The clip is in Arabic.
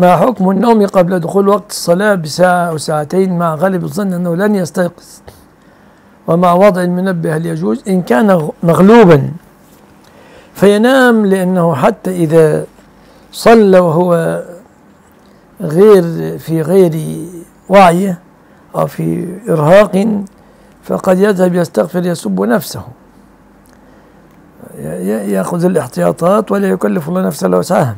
ما حكم النوم قبل دخول وقت الصلاة بساعة أو ساعتين مع غالب الظن أنه لن يستيقظ؟ ومع وضع المنبه هل يجوز؟ إن كان مغلوبا فينام لأنه حتى إذا صلى وهو غير في غير وعيه أو في إرهاق فقد يذهب يستغفر يسب نفسه. يأخذ الاحتياطات ولا يكلف الله نفسه إلا وسعها